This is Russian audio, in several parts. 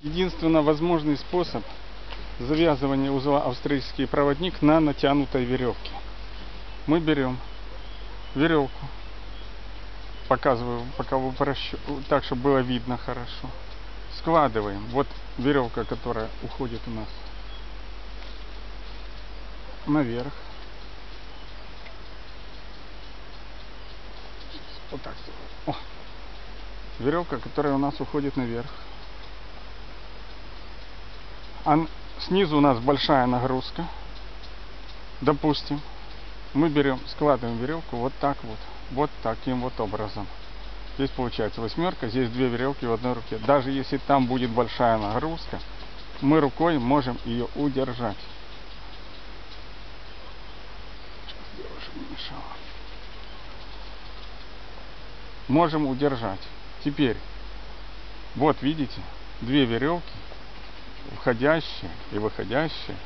Единственно возможный способ завязывания узла австрийский проводник на натянутой веревке. Мы берем веревку, показываю, пока упрощу, так, чтобы было видно хорошо. Складываем. Вот веревка, которая уходит у нас наверх. Вот так. О. Веревка, которая у нас уходит наверх. А снизу у нас большая нагрузка. Допустим, мы берем, складываем веревку вот так вот. Вот таким вот образом. Здесь получается восьмерка, здесь две веревки в одной руке. Даже если там будет большая нагрузка, мы рукой можем ее удержать. Можем удержать. Теперь, вот видите, две веревки, входящие и выходящие.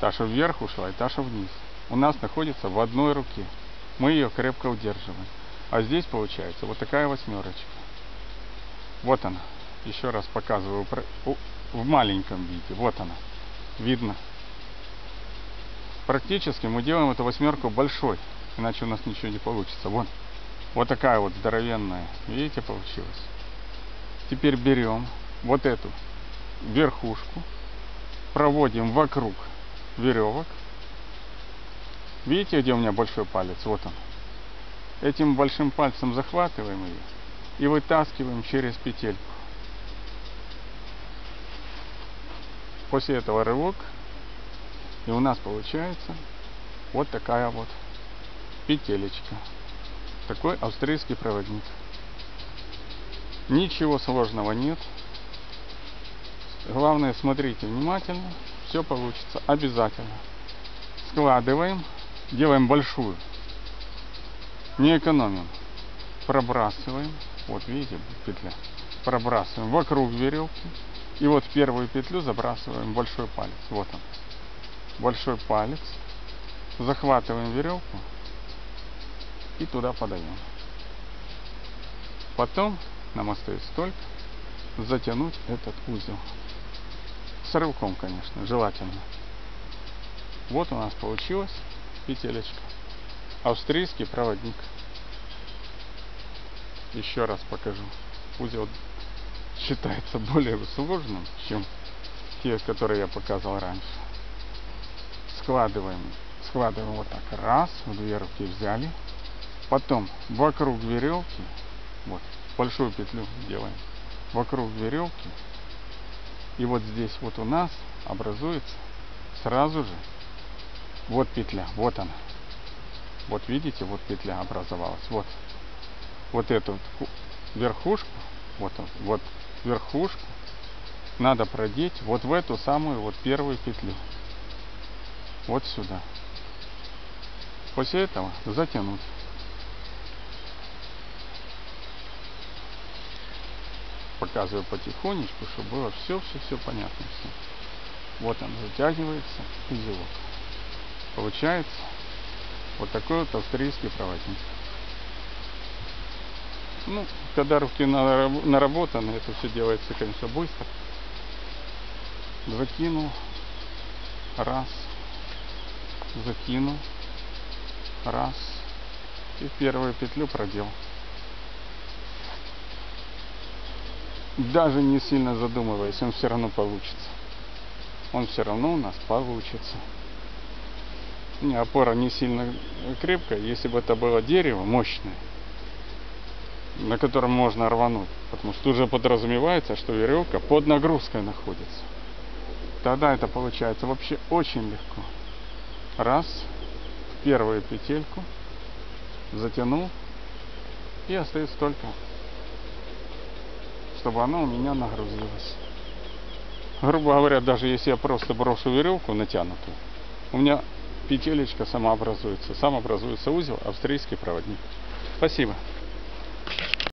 Та, что вверх ушла, и та, что вниз. У нас находится в одной руке. Мы ее крепко удерживаем. А здесь получается вот такая восьмерочка. Вот она. Еще раз показываю в маленьком виде. Вот она. Видно. Практически мы делаем эту восьмерку большой. Иначе у нас ничего не получится. Вон. Вот такая вот здоровенная. Видите, получилось. Теперь берем вот эту верхушку. Проводим вокруг веревок. Видите, где у меня большой палец? Вот он. Этим большим пальцем захватываем ее и вытаскиваем через петельку. После этого рывок, и у нас получается вот такая вот петелечка. Такой австрийский проводник. Ничего сложного нет. Главное, смотрите внимательно, все получится обязательно. Складываем, делаем большую не экономим. Пробрасываем. Вот видите, петля. Пробрасываем вокруг веревки. И вот первую петлю забрасываем большой палец. Вот он. Большой палец. Захватываем веревку и туда подаем. Потом нам остается только затянуть этот узел. С рывком, конечно, желательно. Вот у нас получилась петелечка австрийский проводник. Еще раз покажу. Узел считается более сложным, чем те, которые я показывал раньше. Складываем, складываем вот так. Раз, две руки взяли. Потом вокруг веревки, вот, большую петлю делаем, вокруг веревки. И вот здесь вот у нас образуется сразу же вот петля, вот она. Вот видите, вот петля образовалась. Вот, вот эту вот верхушку, вот, вот верхушку надо продеть вот в эту самую вот первую петлю. Вот сюда. После этого затянуть. Показываю потихонечку, чтобы было все-все-все понятно. Все. Вот он затягивается узелок. Получается вот такой вот австрийский проводник. Ну, когда руки наработаны, это все делается, конечно, быстро. Закинул. Раз. Закинул. Раз. И первую петлю продел. Даже не сильно задумываясь, он все равно получится. Он все равно у нас получится не, опора не сильно крепкая. Если бы это было дерево мощное, на котором можно рвануть, потому что уже подразумевается, что веревка под нагрузкой находится. Тогда это получается вообще очень легко. Раз, первую петельку, затянул, и остается только, чтобы она у меня нагрузилась. Грубо говоря, даже если я просто брошу веревку натянутую, у меня петелечка сама образуется. Сам образуется узел, австрийский проводник. Спасибо.